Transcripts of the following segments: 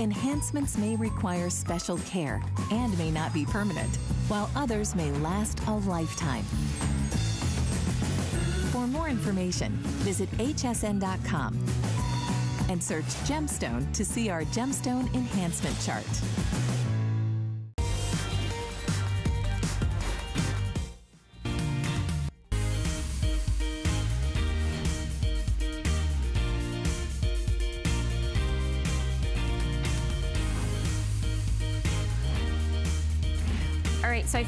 Enhancements may require special care and may not be permanent, while others may last a lifetime. For more information, visit hsn.com and search gemstone to see our gemstone enhancement chart.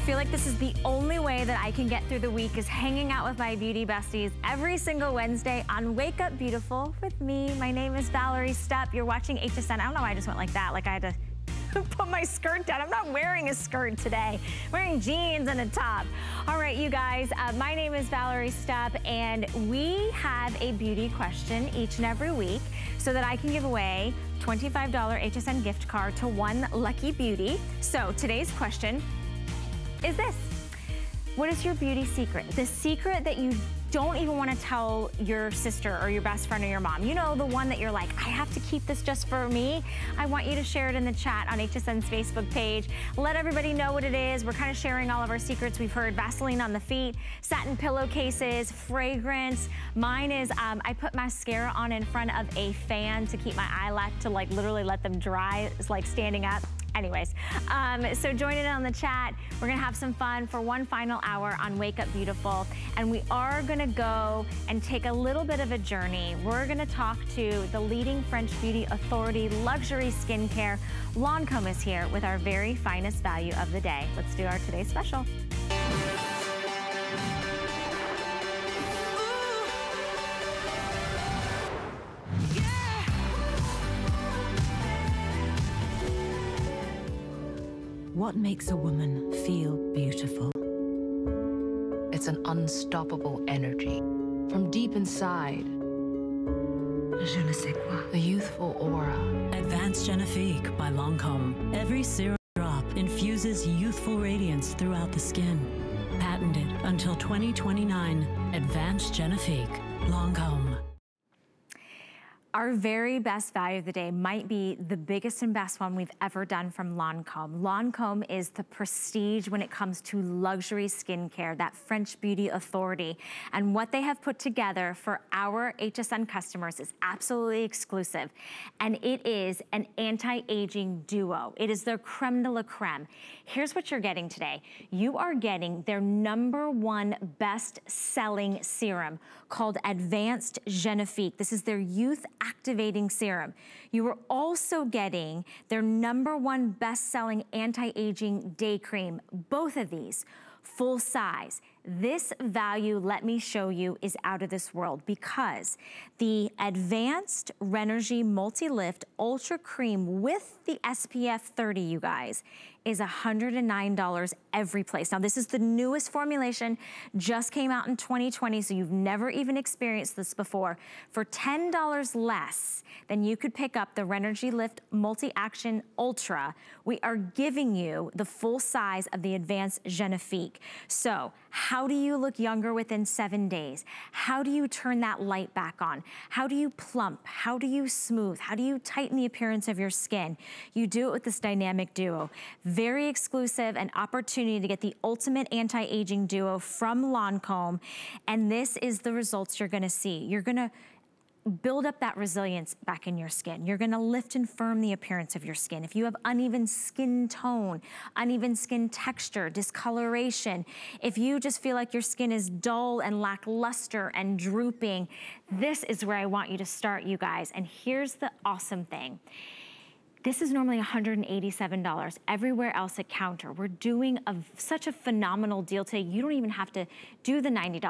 Feel like this is the only way that I can get through the week is hanging out with my beauty besties every single Wednesday on Wake Up Beautiful with me. My name is Valerie Stup. You're watching HSN. I don't know why I just went like that, like I had to put my skirt down. I'm not wearing a skirt today. I'm wearing jeans and a top. All right, you guys, uh, my name is Valerie Stup, and we have a beauty question each and every week so that I can give away $25 HSN gift card to one lucky beauty. So today's question is this. What is your beauty secret? The secret that you don't even want to tell your sister or your best friend or your mom. You know, the one that you're like, I have to keep this just for me. I want you to share it in the chat on HSN's Facebook page. Let everybody know what it is. We're kind of sharing all of our secrets. We've heard Vaseline on the feet, satin pillowcases, fragrance. Mine is, um, I put mascara on in front of a fan to keep my eyelash to like literally let them dry. It's like standing up. Anyways, um, so join in on the chat. We're gonna have some fun for one final hour on Wake Up Beautiful. And we are gonna go and take a little bit of a journey. We're gonna talk to the leading French beauty authority, luxury skincare. Lancome is here with our very finest value of the day. Let's do our today's special. What makes a woman feel beautiful? It's an unstoppable energy from deep inside. Je ne sais quoi. The youthful aura. Advanced Genifique by Lancome. Every serum drop infuses youthful radiance throughout the skin. Patented until 2029. Advanced Genifique. Lancome. Our very best value of the day might be the biggest and best one we've ever done from Lancome. Lancome is the prestige when it comes to luxury skincare, that French beauty authority. And what they have put together for our HSN customers is absolutely exclusive. And it is an anti-aging duo. It is their creme de la creme. Here's what you're getting today. You are getting their number one best-selling serum called Advanced Genifique. This is their youth activating serum. You are also getting their number one best-selling anti-aging day cream. Both of these, full size. This value, let me show you, is out of this world because the Advanced Renergie Multi-Lift Ultra Cream with the SPF 30, you guys, is $109 every place. Now this is the newest formulation, just came out in 2020, so you've never even experienced this before. For $10 less than you could pick up the Renergie Lift Multi-Action Ultra, we are giving you the full size of the Advanced Genifique. So how do you look younger within seven days? How do you turn that light back on? How do you plump? How do you smooth? How do you tighten the appearance of your skin? You do it with this dynamic duo. Very exclusive and opportunity to get the ultimate anti-aging duo from Lancome. And this is the results you're gonna see. You're gonna build up that resilience back in your skin. You're gonna lift and firm the appearance of your skin. If you have uneven skin tone, uneven skin texture, discoloration, if you just feel like your skin is dull and lackluster and drooping, this is where I want you to start, you guys. And here's the awesome thing. This is normally $187 everywhere else at counter. We're doing a, such a phenomenal deal today. You don't even have to do the $90,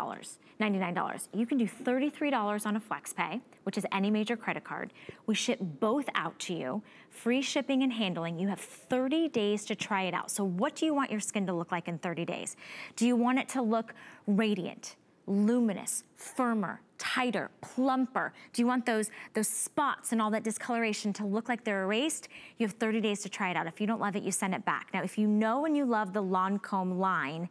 $99. You can do $33 on a FlexPay, which is any major credit card. We ship both out to you, free shipping and handling. You have 30 days to try it out. So what do you want your skin to look like in 30 days? Do you want it to look radiant, luminous, firmer, tighter, plumper? Do you want those, those spots and all that discoloration to look like they're erased? You have 30 days to try it out. If you don't love it, you send it back. Now, if you know and you love the Lancome line,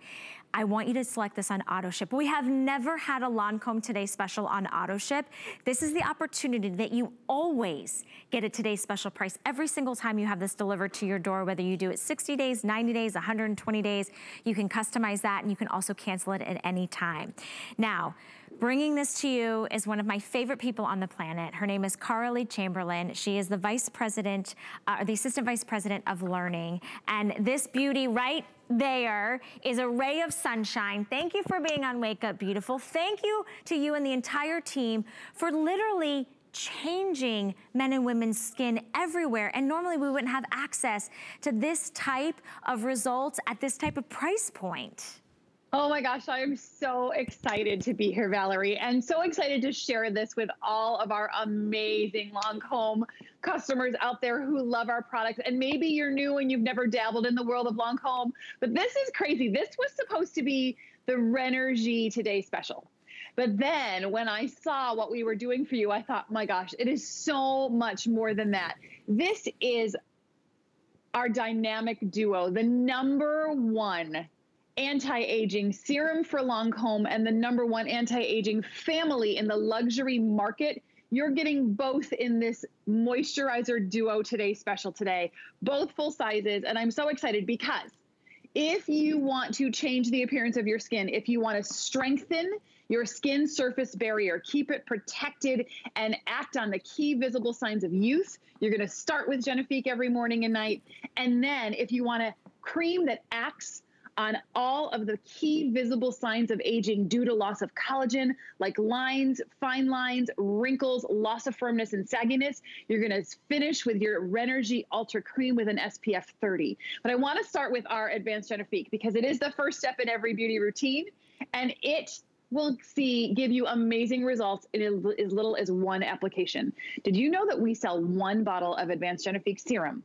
I want you to select this on auto ship. We have never had a Lancome Today special on auto ship. This is the opportunity that you always get a Today special price every single time you have this delivered to your door, whether you do it 60 days, 90 days, 120 days. You can customize that and you can also cancel it at any time. Now, Bringing this to you is one of my favorite people on the planet. Her name is Carly Chamberlain. She is the vice president, uh, the assistant vice president of learning. And this beauty right there is a ray of sunshine. Thank you for being on Wake Up Beautiful. Thank you to you and the entire team for literally changing men and women's skin everywhere. And normally we wouldn't have access to this type of results at this type of price point. Oh my gosh, I am so excited to be here, Valerie, and so excited to share this with all of our amazing Lancome customers out there who love our products. And maybe you're new and you've never dabbled in the world of Lancome, but this is crazy. This was supposed to be the Renergie Today special. But then when I saw what we were doing for you, I thought, my gosh, it is so much more than that. This is our dynamic duo, the number one anti-aging serum for Lancome and the number one anti-aging family in the luxury market. You're getting both in this moisturizer duo today special today, both full sizes. And I'm so excited because if you want to change the appearance of your skin, if you want to strengthen your skin surface barrier, keep it protected, and act on the key visible signs of youth, you're going to start with Genifique every morning and night. And then if you want a cream that acts on all of the key visible signs of aging due to loss of collagen, like lines, fine lines, wrinkles, loss of firmness, and sagginess. You're going to finish with your Renergie Ultra Cream with an SPF 30. But I want to start with our Advanced Genifique because it is the first step in every beauty routine, and it will see give you amazing results in as little as one application. Did you know that we sell one bottle of Advanced Genifique serum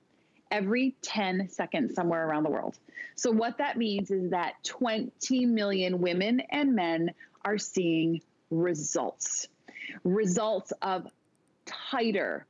every 10 seconds somewhere around the world. So, what that means is that 20 million women and men are seeing results results of tighter,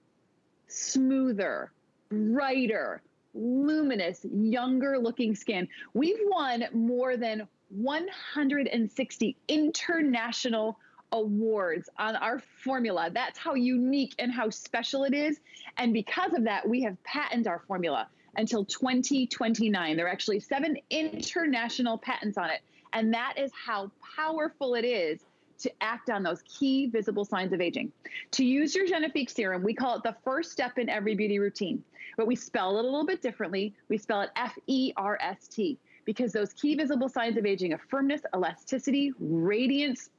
smoother, brighter, luminous, younger looking skin. We've won more than 160 international awards on our formula. That's how unique and how special it is. And because of that, we have patented our formula until 2029. There are actually seven international patents on it. And that is how powerful it is to act on those key visible signs of aging. To use your Genifique serum, we call it the first step in every beauty routine, but we spell it a little bit differently. We spell it F E R S T because those key visible signs of aging of firmness, elasticity, radiance,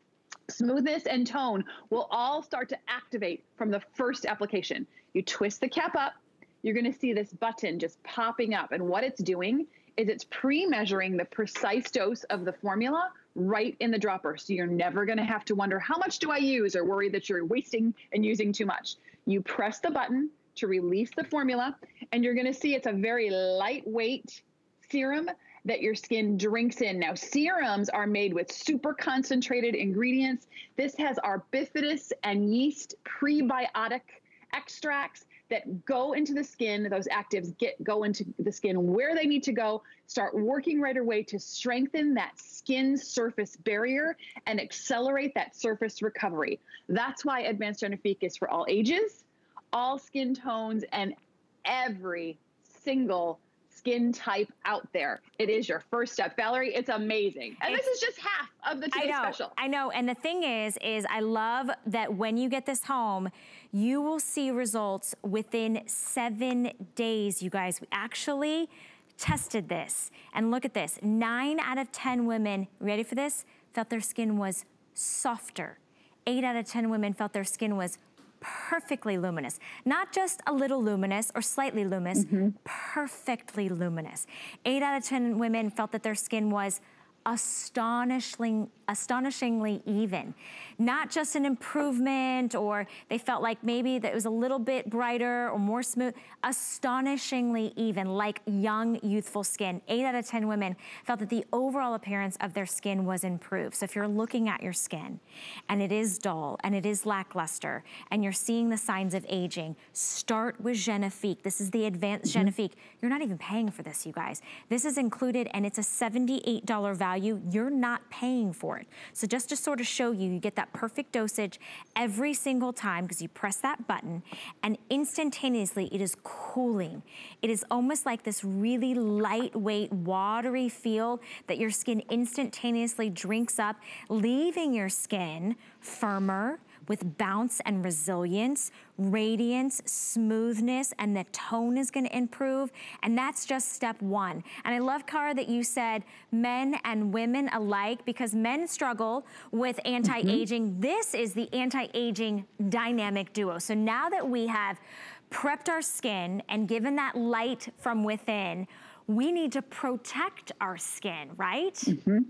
smoothness and tone will all start to activate from the first application. You twist the cap up, you're going to see this button just popping up. And what it's doing is it's pre-measuring the precise dose of the formula right in the dropper. So you're never going to have to wonder, how much do I use or worry that you're wasting and using too much. You press the button to release the formula and you're going to see it's a very lightweight serum that your skin drinks in. Now, serums are made with super concentrated ingredients. This has our bifidus and yeast prebiotic extracts that go into the skin. Those actives get go into the skin where they need to go. Start working right away to strengthen that skin surface barrier and accelerate that surface recovery. That's why Advanced Genifique is for all ages, all skin tones, and every single skin type out there. It is your first step. Valerie, it's amazing. And it's, this is just half of the today I know, special. I know. And the thing is, is I love that when you get this home, you will see results within seven days, you guys. We actually tested this. And look at this. Nine out of 10 women, ready for this? Felt their skin was softer. Eight out of 10 women felt their skin was perfectly luminous. Not just a little luminous or slightly luminous, mm -hmm. perfectly luminous. Eight out of 10 women felt that their skin was astonishingly, astonishingly even. Not just an improvement or they felt like maybe that it was a little bit brighter or more smooth, astonishingly even, like young, youthful skin. Eight out of 10 women felt that the overall appearance of their skin was improved. So if you're looking at your skin and it is dull and it is lackluster and you're seeing the signs of aging, start with Genifique. This is the advanced mm -hmm. Genifique. You're not even paying for this, you guys. This is included and it's a $78 value. You're not paying for it. So just to sort of show you, you get that perfect dosage every single time because you press that button and instantaneously it is cooling. It is almost like this really lightweight, watery feel that your skin instantaneously drinks up, leaving your skin firmer, with bounce and resilience, radiance, smoothness, and the tone is gonna improve. And that's just step one. And I love, Kara, that you said men and women alike because men struggle with anti-aging. Mm -hmm. This is the anti-aging dynamic duo. So now that we have prepped our skin and given that light from within, we need to protect our skin, right? Mm -hmm.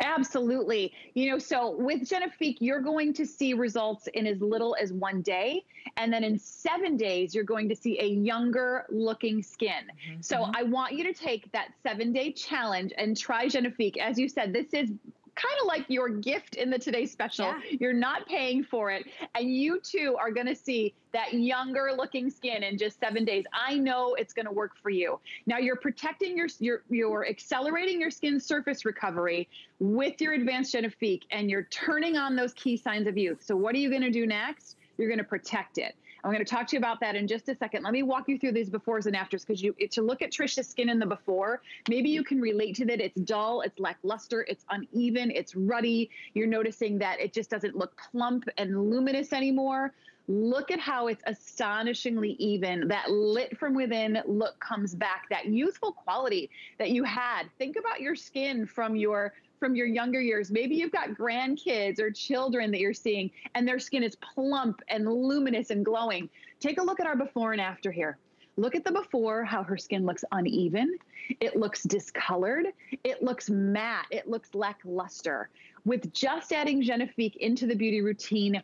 Absolutely. You know, so with Genifique, you're going to see results in as little as one day. And then in seven days, you're going to see a younger looking skin. Mm -hmm. So mm-hmm. I want you to take that seven day challenge and try Genifique. As you said, this is kind of like your gift in the Today Special. Yeah. You're not paying for it. And you too are going to see that younger looking skin in just seven days. I know it's going to work for you. Now you're protecting your, your, you're accelerating your skin surface recovery with your advanced Genifique and you're turning on those key signs of youth. So what are you going to do next? You're going to protect it. I'm going to talk to you about that in just a second. Let me walk you through these befores and afters because you to look at Trisha's skin in the before, maybe you can relate to that. It's dull, it's lackluster, it's uneven, it's ruddy. You're noticing that it just doesn't look plump and luminous anymore. Look at how it's astonishingly even. That lit from within look comes back. That youthful quality that you had. Think about your skin from your from your younger years. Maybe you've got grandkids or children that you're seeing and their skin is plump and luminous and glowing. Take a look at our before and after here. Look at the before, how her skin looks uneven. It looks discolored. It looks matte. It looks lackluster. With just adding Genifique into the beauty routine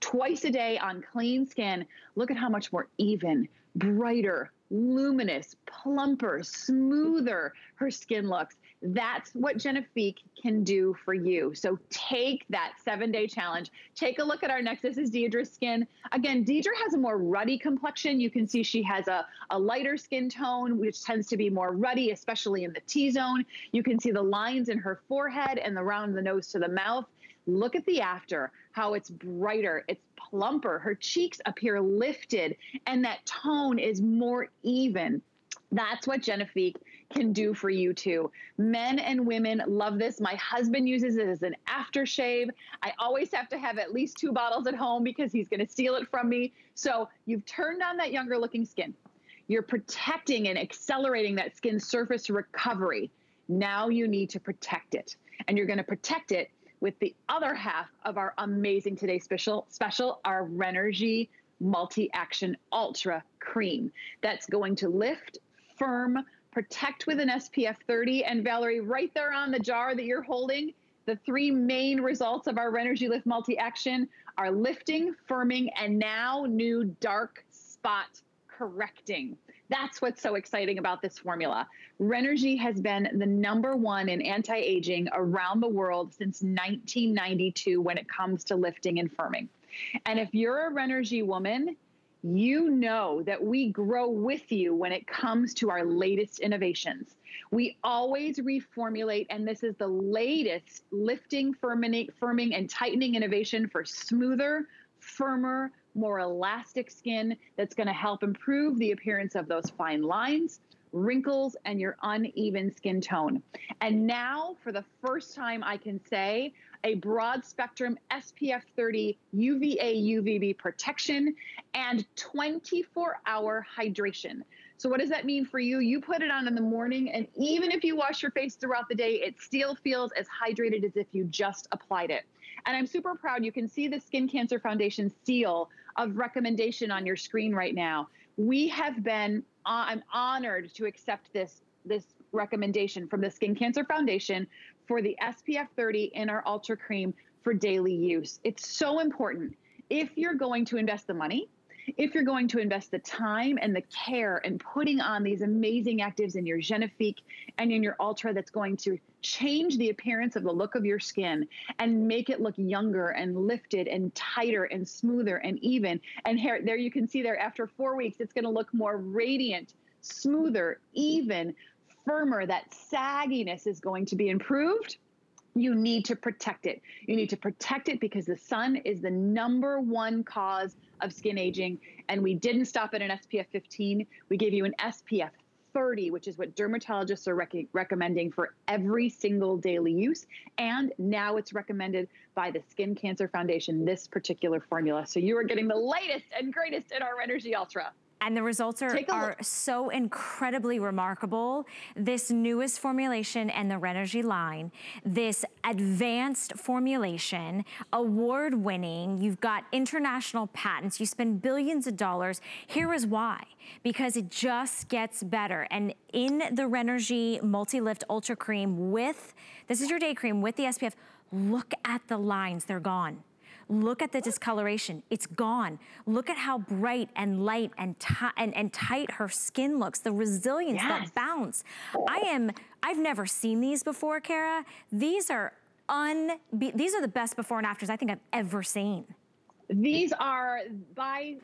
twice a day on clean skin, look at how much more even, brighter, luminous, plumper, smoother her skin looks. That's what Genifique can do for you. So take that seven day challenge. Take a look at our next. This is Deidre's skin. Again, Deidre has a more ruddy complexion. You can see she has a, a lighter skin tone, which tends to be more ruddy, especially in the T-zone. You can see the lines in her forehead and the round of the nose to the mouth. Look at the after, how it's brighter, it's plumper. Her cheeks appear lifted, and that tone is more even. That's what Genifique can do for you too. Men and women love this. My husband uses it as an aftershave. I always have to have at least two bottles at home because he's going to steal it from me. So you've turned on that younger looking skin. You're protecting and accelerating that skin surface recovery. Now you need to protect it. And you're going to protect it with the other half of our amazing today special, special our Renergie Multi-Action Ultra Cream. That's going to lift, firm, protect with an SPF 30. And Valerie, right there on the jar that you're holding, the three main results of our Renergie Lift Multi-Action are lifting, firming, and now new dark spot correcting. That's what's so exciting about this formula. Renergie has been the number one in anti-aging around the world since 1992 when it comes to lifting and firming. And if you're a Renergie woman, you know that we grow with you when it comes to our latest innovations. We always reformulate, and this is the latest lifting, firming, firming, and tightening innovation for smoother, firmer, more elastic skin that's going to help improve the appearance of those fine lines, wrinkles, and your uneven skin tone. And now, for the first time, I can say a broad spectrum SPF 30 UVA UVB protection and 24 hour hydration. So what does that mean for you? You put it on in the morning and even if you wash your face throughout the day, it still feels as hydrated as if you just applied it. And I'm super proud. You can see the Skin Cancer Foundation seal of recommendation on your screen right now. We have been, uh, I'm honored to accept this, this recommendation from the Skin Cancer Foundation for the SPF 30 in our Ultra Cream for daily use. It's so important. If you're going to invest the money, if you're going to invest the time and the care and putting on these amazing actives in your Genifique and in your Ultra that's going to change the appearance of the look of your skin and make it look younger and lifted and tighter and smoother and even. And hair, there you can see there after four weeks, it's going to look more radiant, smoother, even, firmer. That sagginess is going to be improved you need to protect it. You need to protect it because the sun is the number one cause of skin aging. And we didn't stop at an SPF 15. We gave you an SPF 30, which is what dermatologists are rec recommending for every single daily use. And now it's recommended by the Skin Cancer Foundation, this particular formula. So you are getting the latest and greatest in our Renergie Ultra. And the results are, are so incredibly remarkable. This newest formulation and the Renergie line, this advanced formulation, award-winning, you've got international patents, you spend billions of dollars. Here is why, because it just gets better. And in the Renergie Multi-Lift Ultra Cream with, this is your day cream with the SPF, look at the lines, they're gone. Look at the discoloration. It's gone. Look at how bright and light and, and, and tight her skin looks. The resilience, yes. that bounce. I am, I've never seen these before, Kara. These are un, these are the best before and afters I think I've ever seen. These are by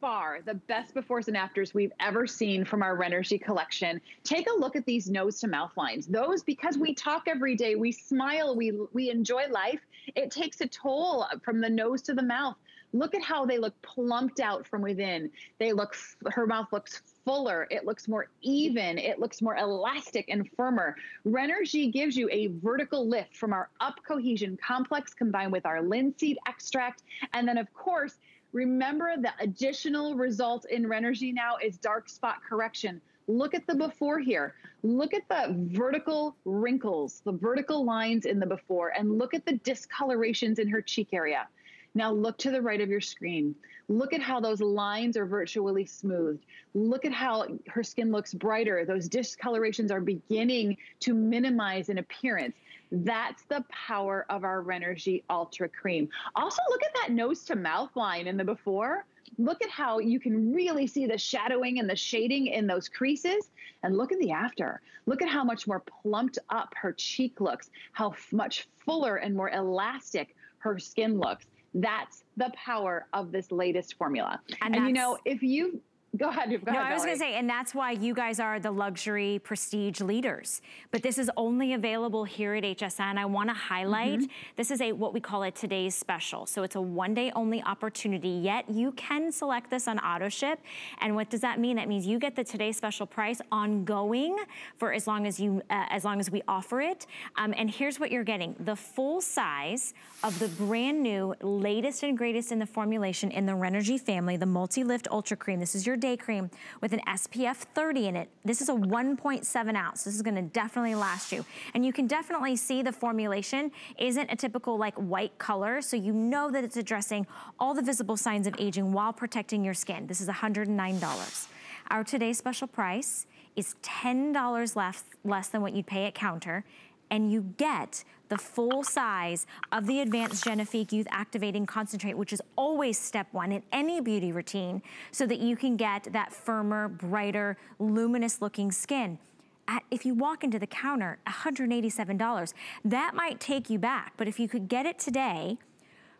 far the best befores and afters we've ever seen from our Renergie collection. Take a look at these nose to mouth lines. Those, because we talk every day, we smile, we, we enjoy life, it takes a toll from the nose to the mouth. Look at how they look plumped out from within. They look, her mouth looks fuller. It looks more even. It looks more elastic and firmer. Renergie gives you a vertical lift from our Up Cohesion Complex combined with our linseed extract. And then, of course, Remember the additional result in Renergie now is dark spot correction. Look at the before here. Look at the vertical wrinkles, the vertical lines in the before, and look at the discolorations in her cheek area. Now look to the right of your screen. Look at how those lines are virtually smoothed. Look at how her skin looks brighter. Those discolorations are beginning to minimize in appearance. That's the power of our Renergie Ultra Cream. Also, look at that nose to mouth line in the before. Look at how you can really see the shadowing and the shading in those creases. And look at the after. Look at how much more plumped up her cheek looks, how much fuller and more elastic her skin looks. That's the power of this latest formula. And, and you know, if you Go ahead. Go no, ahead, I was going to say, and that's why you guys are the luxury prestige leaders. But this is only available here at HSN. I want to highlight, mm -hmm. this is a what we call a today's special. So it's a one day only opportunity, yet you can select this on auto ship. And what does that mean? That means you get the today's special price ongoing for as long as you, uh, as long as we offer it. Um, and here's what you're getting. The full size of the brand new, latest and greatest in the formulation in the Renergie family, the Multi-Lift Ultra Cream. This is your day cream with an SPF 30 in it. This is a 1.7 ounce. This is gonna definitely last you. And you can definitely see the formulation isn't a typical like white color, so you know that it's addressing all the visible signs of aging while protecting your skin. This is $109. Our today's special price is $10 less, less than what you'd pay at counter and you get the full size of the Advanced Genifique Youth Activating Concentrate, which is always step one in any beauty routine, so that you can get that firmer, brighter, luminous looking skin. At, if you walk into the counter, $187. That might take you back, but if you could get it today,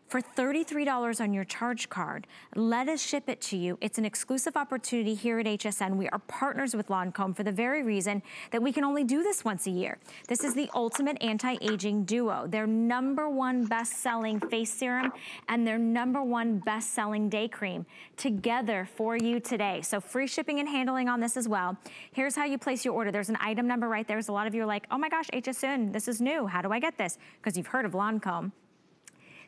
for $33 on your charge card. Let us ship it to you. It's an exclusive opportunity here at HSN. We are partners with Lancome for the very reason that we can only do this once a year. This is the ultimate anti-aging duo. Their number one best-selling face serum and their number one best-selling day cream together for you today. So free shipping and handling on this as well. Here's how you place your order. There's an item number right there. So a lot of you are like, oh my gosh, HSN, this is new. How do I get this? Because you've heard of Lancome.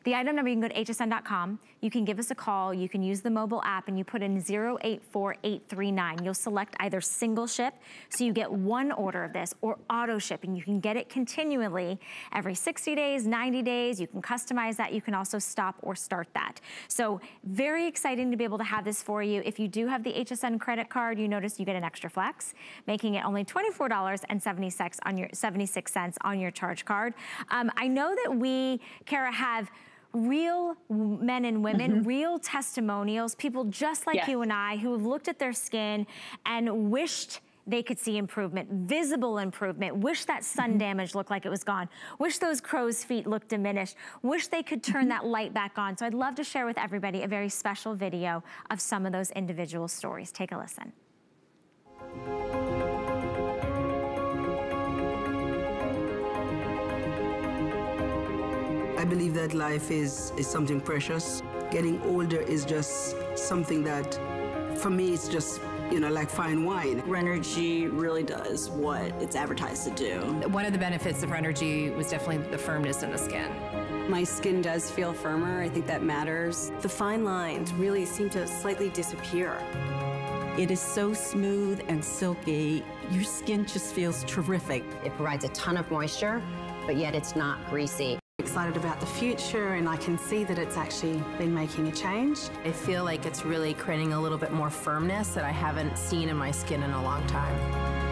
The item number, you can go to hsn.com. You can give us a call. You can use the mobile app and you put in 084839. You'll select either single ship, so you get one order of this, or auto ship, and you can get it continually every 60 days, 90 days. You can customize that. You can also stop or start that. So very exciting to be able to have this for you. If you do have the HSN credit card, you notice you get an extra flex, making it only $24.76 on your 76 cents on your charge card. Um, I know that we, Kara, have real men and women, mm -hmm. real testimonials, people just like yes. you and I who have looked at their skin and wished they could see improvement, visible improvement, wish that sun mm -hmm. damage looked like it was gone, wish those crow's feet looked diminished, wish they could turn mm -hmm. that light back on. So I'd love to share with everybody a very special video of some of those individual stories. Take a listen. I believe that life is, is something precious. Getting older is just something that, for me, it's just you know, like fine wine. Renergie really does what it's advertised to do. One of the benefits of Renergie was definitely the firmness in the skin. My skin does feel firmer. I think that matters. The fine lines really seem to slightly disappear. It is so smooth and silky. Your skin just feels terrific. It provides a ton of moisture, but yet it's not greasy excited about the future and I can see that it's actually been making a change. I feel like it's really creating a little bit more firmness that I haven't seen in my skin in a long time.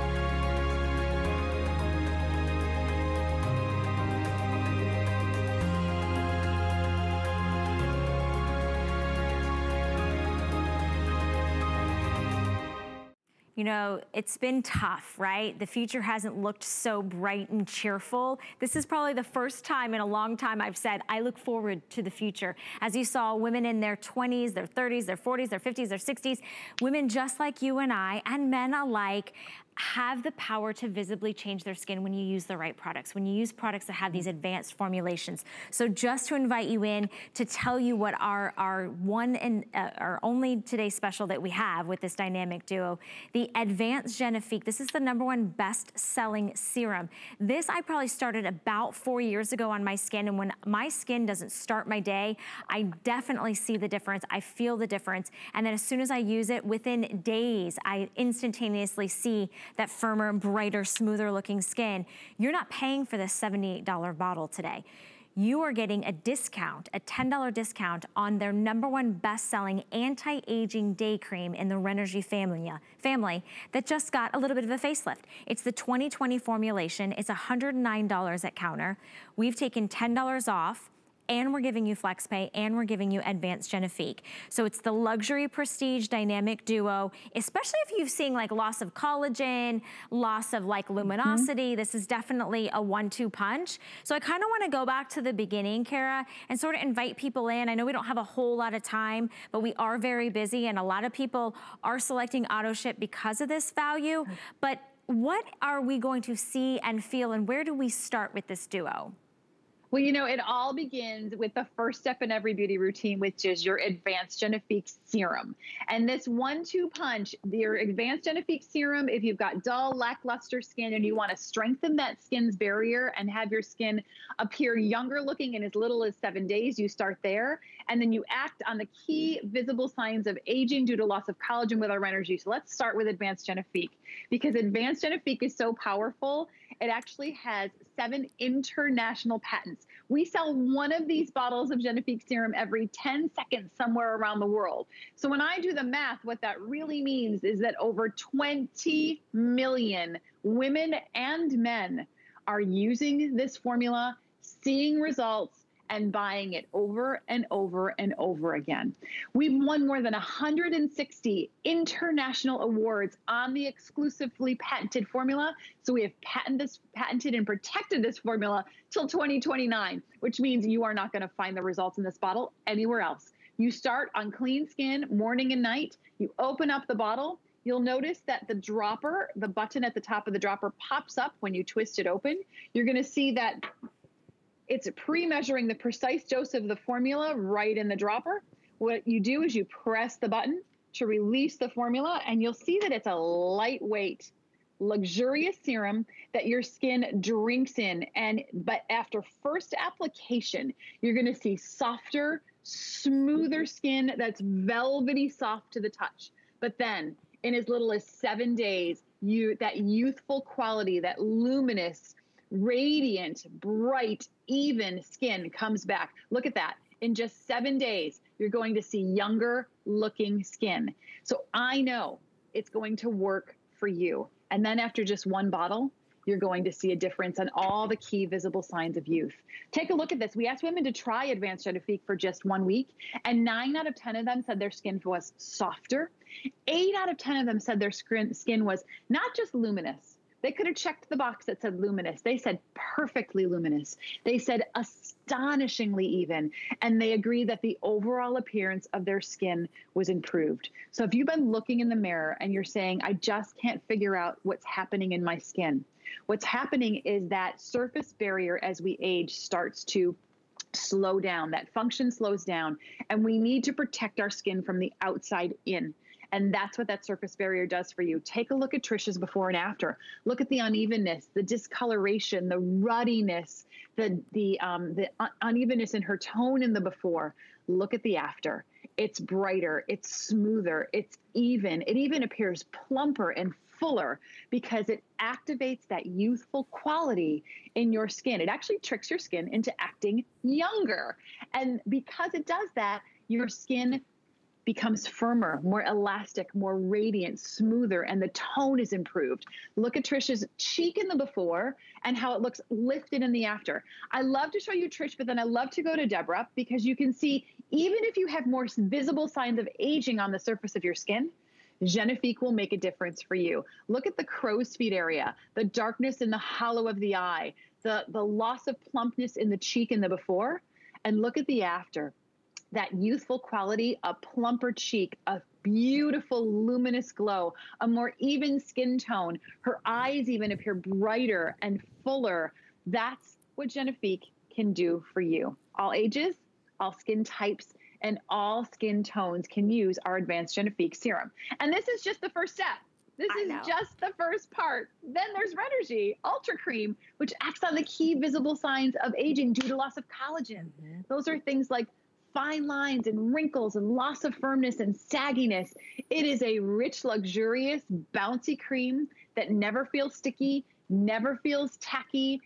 You know, it's been tough, right? The future hasn't looked so bright and cheerful. This is probably the first time in a long time I've said, I look forward to the future. As you saw, women in their 20s, their 30s, their 40s, their 50s, their 60s, women just like you and I, and men alike, have the power to visibly change their skin when you use the right products, when you use products that have these advanced formulations. So just to invite you in to tell you what our, our one and uh, our only today special that we have with this dynamic duo, the Advanced Genifique. This is the number one best selling serum. This I probably started about four years ago on my skin and when my skin doesn't start my day, I definitely see the difference. I feel the difference. And then as soon as I use it, within days, I instantaneously see that firmer, brighter, smoother looking skin, you're not paying for this $78 bottle today you are getting a discount, a $10 discount on their number one best-selling anti-aging day cream in the Renergie family, family that just got a little bit of a facelift. It's the 2020 formulation. It's $109 at counter. We've taken $10 off and we're giving you FlexPay, and we're giving you Advanced Genifique. So it's the luxury prestige dynamic duo, especially if you've seen like loss of collagen, loss of like luminosity. Mm -hmm. This is definitely a one-two punch. So I kind of want to go back to the beginning, Kara, and sort of invite people in. I know we don't have a whole lot of time, but we are very busy and a lot of people are selecting auto ship because of this value. But what are we going to see and feel and where do we start with this duo? Well, you know, it all begins with the first step in every beauty routine, which is your advanced Genifique serum. And this one-two punch, your advanced Genifique serum, if you've got dull, lackluster skin and you want to strengthen that skin's barrier and have your skin appear younger looking in as little as seven days, you start there. And then you act on the key visible signs of aging due to loss of collagen with our Renergie. So let's start with advanced Genifique because advanced Genifique is so powerful it actually has seven international patents. We sell one of these bottles of Genifique serum every 10 seconds somewhere around the world. So when I do the math, what that really means is that over 20 million women and men are using this formula, seeing results, and buying it over and over and over again. We've won more than 160 international awards on the exclusively patented formula. So we have patented this, patented and protected this formula till 2029, which means you are not going to find the results in this bottle anywhere else. You start on clean skin morning and night. You open up the bottle. You'll notice that the dropper, the button at the top of the dropper pops up when you twist it open. You're going to see that it's pre-measuring the precise dose of the formula right in the dropper. What you do is you press the button to release the formula and you'll see that it's a lightweight luxurious serum that your skin drinks in. And but after first application, you're gonna see softer, smoother skin that's velvety soft to the touch. But then in as little as seven days, you that youthful quality, that luminous, radiant, bright, even skin comes back. Look at that. In just seven days, you're going to see younger looking skin. So I know it's going to work for you. And then after just one bottle, you're going to see a difference on all the key visible signs of youth. Take a look at this. We asked women to try Advanced Genifique for just one week, and nine out of 10 of them said their skin was softer. Eight out of 10 of them said their skin was not just luminous, they could have checked the box that said luminous. They said perfectly luminous. They said astonishingly even. And they agreed that the overall appearance of their skin was improved. So if you've been looking in the mirror and you're saying, I just can't figure out what's happening in my skin, what's happening is that surface barrier as we age starts to slow down. That function slows down. And we need to protect our skin from the outside in. And that's what that surface barrier does for you. Take a look at Trisha's before and after. Look at the unevenness, the discoloration, the ruddiness, the the um, the unevenness in her tone in the before. Look at the after. It's brighter, it's smoother, it's even. It even appears plumper and fuller because it activates that youthful quality in your skin. It actually tricks your skin into acting younger. And because it does that, your skin becomes firmer, more elastic, more radiant, smoother, and the tone is improved. Look at Trish's cheek in the before and how it looks lifted in the after. I love to show you Trish, but then I love to go to Deborah because you can see even if you have more visible signs of aging on the surface of your skin, Genifique will make a difference for you. Look at the crow's feet area, the darkness in the hollow of the eye, the, the loss of plumpness in the cheek in the before, and look at the after that youthful quality, a plumper cheek, a beautiful luminous glow, a more even skin tone. Her eyes even appear brighter and fuller. That's what Genifique can do for you. All ages, all skin types, and all skin tones can use our advanced Genifique serum. And this is just the first step. This I is know. just the first part. Then there's Renergie Ultra Cream, which acts on the key visible signs of aging due to loss of collagen. Mm-hmm. Those are things like fine lines and wrinkles and loss of firmness and sagginess. It is a rich, luxurious, bouncy cream that never feels sticky, never feels tacky.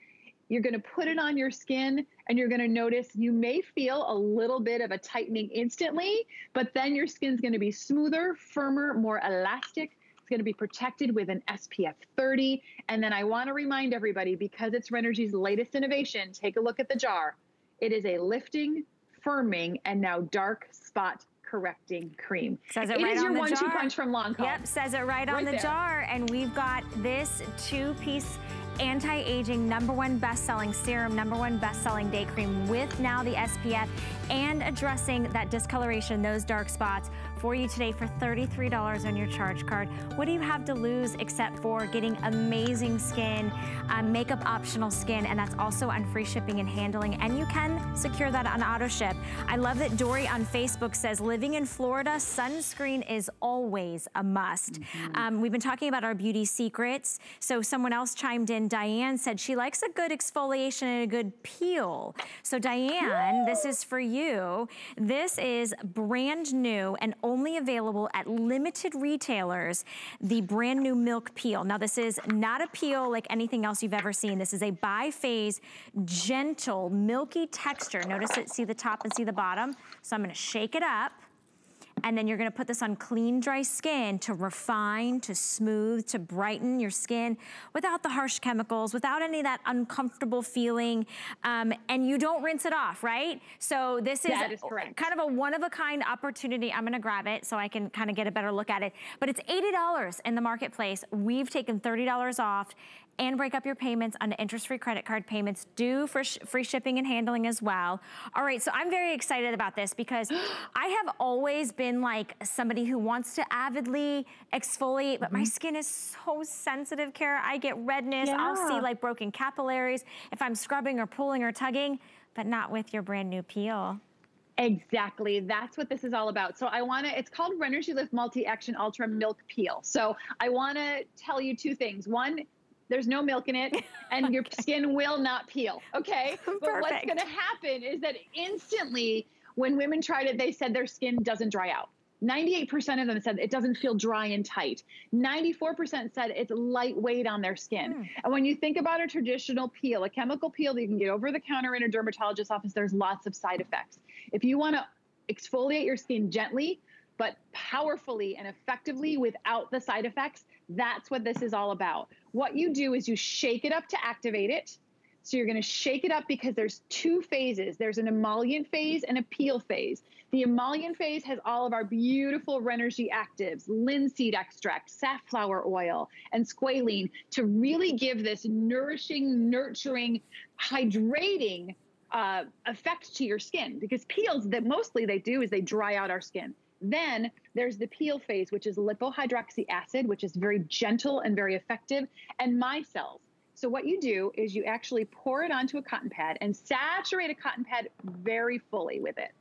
You're going to put it on your skin and you're going to notice you may feel a little bit of a tightening instantly, but then your skin's going to be smoother, firmer, more elastic. It's going to be protected with an SPF 30. And then I want to remind everybody because it's Renergie's latest innovation, take a look at the jar. It is a lifting, firming, and now dark spot correcting cream. Says it, it right is your one-two punch from Lancome. Yep, says it right, right on the there. jar. And we've got this two-piece anti-aging number one best-selling serum, number one best-selling day cream with now the SPF and addressing that discoloration, those dark spots for you today for $33 on your charge card. What do you have to lose except for getting amazing skin, um, makeup optional skin, and that's also on free shipping and handling. And you can secure that on auto ship. I love that Dory on Facebook says, living in Florida, sunscreen is always a must. Mm -hmm. um, we've been talking about our beauty secrets. So someone else chimed in, Diane said she likes a good exfoliation and a good peel. So Diane, Woo! this is for you. This is brand new and only available at limited retailers, the brand new Milk Peel. Now this is not a peel like anything else you've ever seen. This is a bi-phase, gentle, milky texture. Notice it, see the top and see the bottom. So I'm gonna shake it up and then you're gonna put this on clean, dry skin to refine, to smooth, to brighten your skin without the harsh chemicals, without any of that uncomfortable feeling. Um, and you don't rinse it off, right? So this is, is kind of a one-of-a-kind opportunity. I'm gonna grab it so I can kind of get a better look at it. But it's $80 in the marketplace. We've taken $30 off and break up your payments on interest-free credit card payments due for sh free shipping and handling as well. All right, so I'm very excited about this because I have always been like somebody who wants to avidly exfoliate, but mm -hmm. my mm-hmm. skin is so sensitive, Kara. I get redness, yeah. I'll see like broken capillaries if I'm scrubbing or pulling or tugging, but not with your brand new peel. Exactly. That's what this is all about. So I want to, it's called Renergie Lift Multi-Action Ultra Milk Peel. So I want to tell you two things. One, there's no milk in it and okay. your skin will not peel. Okay. But Perfect. what's going to happen is that instantly when women tried it, they said their skin doesn't dry out. 98% of them said it doesn't feel dry and tight. 94% said it's lightweight on their skin. Mm. And when you think about a traditional peel, a chemical peel that you can get over the counter in a dermatologist's office, there's lots of side effects. If you want to exfoliate your skin gently, but powerfully and effectively without the side effects, that's what this is all about. What you do is you shake it up to activate it. So you're going to shake it up because there's two phases. There's an emollient phase and a peel phase. The emollient phase has all of our beautiful Renergie actives, linseed extract, safflower oil, and squalene to really give this nourishing, nurturing, hydrating uh, effect to your skin because peels that mostly they do is they dry out our skin. Then there's the peel phase, which is lipohydroxy acid, which is very gentle and very effective, and micelles. So what you do is you actually pour it onto a cotton pad and saturate a cotton pad very fully with it.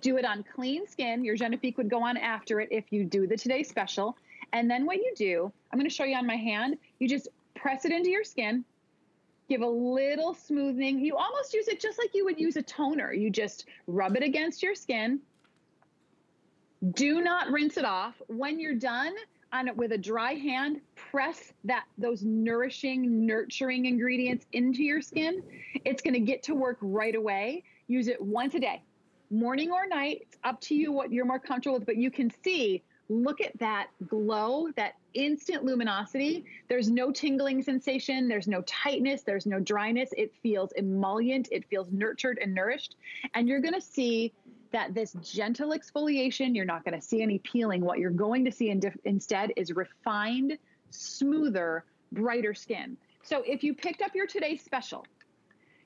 Do it on clean skin. Your Genifique would go on after it if you do the Today Special. And then what you do, I'm going to show you on my hand, you just press it into your skin, give a little smoothing. You almost use it just like you would use a toner. You just rub it against your skin. Do not rinse it off. When you're done, on it with a dry hand, press that those nourishing, nurturing ingredients into your skin. It's going to get to work right away. Use it once a day, morning or night. It's up to you what you're more comfortable with, but you can see, look at that glow, that instant luminosity. There's no tingling sensation. There's no tightness. There's no dryness. It feels emollient. It feels nurtured and nourished. And you're going to see that this gentle exfoliation, you're not going to see any peeling. What you're going to see in instead is refined, smoother, brighter skin. So if you picked up your today's special,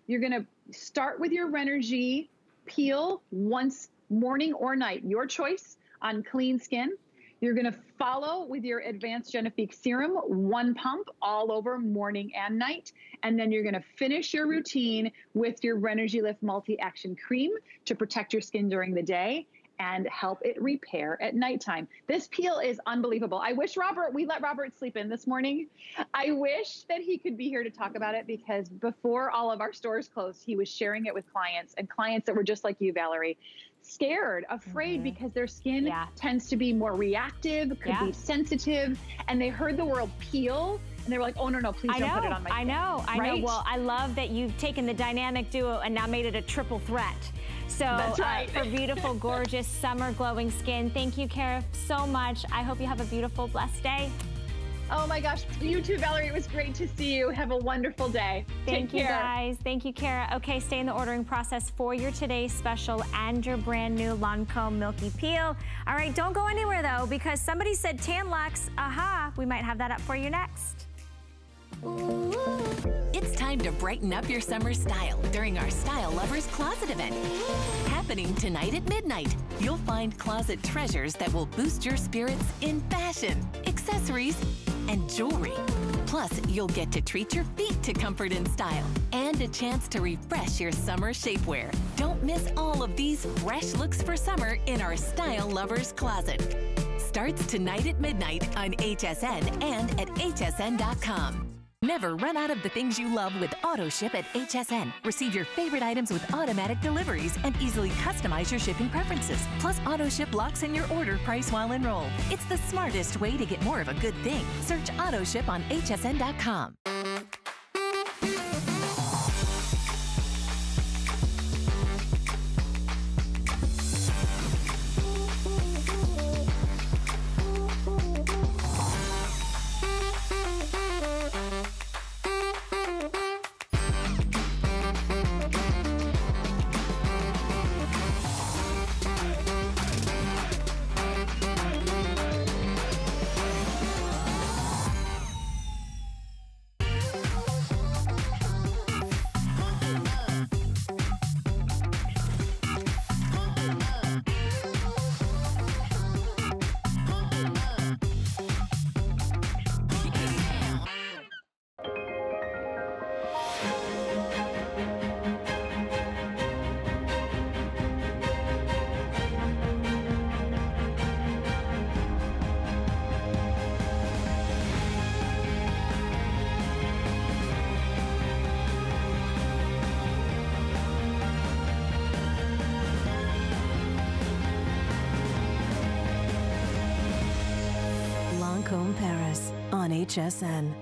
you're going to start with your Renergie peel once morning or night, your choice on clean skin. You're going to follow with your Advanced Genifique Serum, one pump all over morning and night. And then you're going to finish your routine with your Renergie Lift Multi Action Cream to protect your skin during the day and help it repair at nighttime. This peel is unbelievable. I wish Robert, we let Robert sleep in this morning. I wish that he could be here to talk about it because before all of our stores closed, he was sharing it with clients and clients that were just like you, Valerie, scared, afraid mm-hmm. because their skin yeah. tends to be more reactive, could yeah. be sensitive, and they heard the word peel and they were like, oh no, no, please I don't know, put it on my skin. I know, I right? know. Well, I love that you've taken the dynamic duo and now made it a triple threat. So uh, right. uh, for beautiful, gorgeous, summer glowing skin, thank you, Kara, so much. I hope you have a beautiful, blessed day. Oh my gosh, you too, Valerie. It was great to see you. Have a wonderful day. Thank Take you, care. guys. Thank you, Kara. Okay, stay in the ordering process for your today's special and your brand new Lancome Milky Peel. All right, don't go anywhere though, because somebody said Tan-Luxe. Aha, we might have that up for you next. It's time to brighten up your summer style during our Style Lovers Closet event. Happening tonight at midnight, you'll find closet treasures that will boost your spirits in fashion, accessories, and jewelry. Plus, you'll get to treat your feet to comfort and style and a chance to refresh your summer shapewear. Don't miss all of these fresh looks for summer in our Style Lovers Closet. Starts tonight at midnight on HSN and at hsn.com. Never run out of the things you love with AutoShip at HSN. Receive your favorite items with automatic deliveries and easily customize your shipping preferences. Plus, AutoShip locks in your order price while enrolled. It's the smartest way to get more of a good thing. Search AutoShip on hsn.com. on HSN.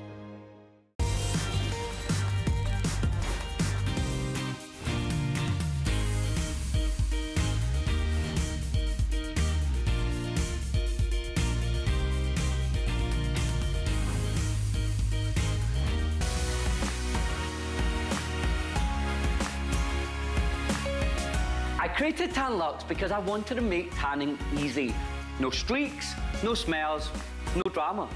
I created Tan-Luxe because I wanted to make tanning easy. No streaks, no smells, no drama.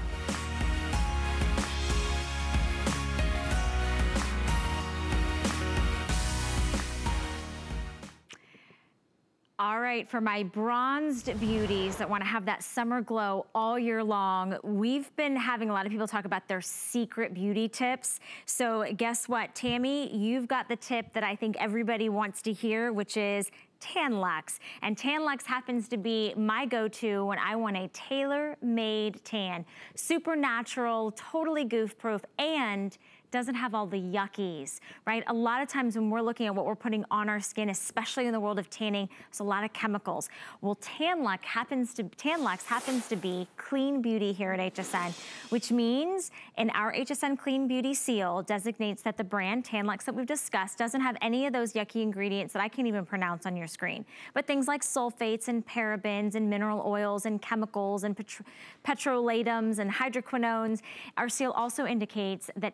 All right, for my bronzed beauties that wanna have that summer glow all year long, we've been having a lot of people talk about their secret beauty tips. So guess what, Tammy, you've got the tip that I think everybody wants to hear, which is Tan-Luxe. And Tan-Luxe happens to be my go-to when I want a tailor-made tan. Super natural, totally goof-proof, and doesn't have all the yuckies, right? A lot of times when we're looking at what we're putting on our skin, especially in the world of tanning, there's a lot of chemicals. Well, Tan-Luxe happens to, Tan-Luxe happens to be clean beauty here at HSN, which means in our HSN Clean Beauty seal designates that the brand Tan-Luxe that we've discussed doesn't have any of those yucky ingredients that I can't even pronounce on your screen. But things like sulfates and parabens and mineral oils and chemicals and petro petrolatums and hydroquinones. Our seal also indicates that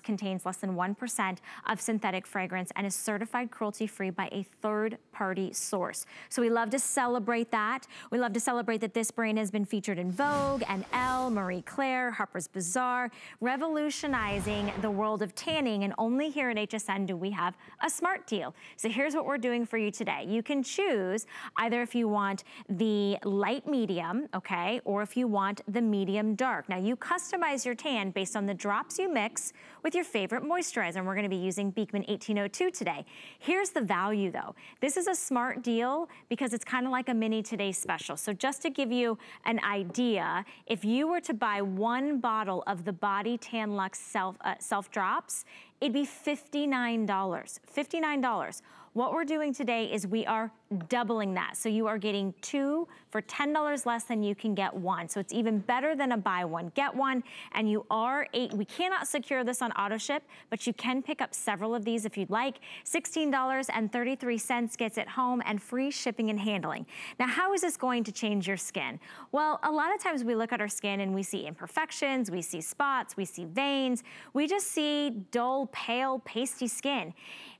Contains less than 1% of synthetic fragrance and is certified cruelty-free by a third-party source. So we love to celebrate that. We love to celebrate that this brand has been featured in Vogue and Elle, Marie Claire, Harper's Bazaar, revolutionizing the world of tanning. And only here at HSN do we have a smart deal. So here's what we're doing for you today. You can choose either if you want the light medium, okay, or if you want the medium dark. Now you customize your tan based on the drops you mix with your favorite moisturizer. And we're gonna be using Beekman 1802 today. Here's the value though. This is a smart deal because it's kind of like a mini today special. So just to give you an idea, if you were to buy one bottle of the Body Tan-Luxe self, uh, self drops, it'd be $59, $59. What we're doing today is we are doubling that. So you are getting two for $10 less than you can get one. So it's even better than a buy one, get one. And you are eight, we cannot secure this on auto ship, but you can pick up several of these if you'd like. $16.33 gets it home and free shipping and handling. Now, how is this going to change your skin? Well, a lot of times we look at our skin and we see imperfections, we see spots, we see veins. We just see dull, pale, pasty skin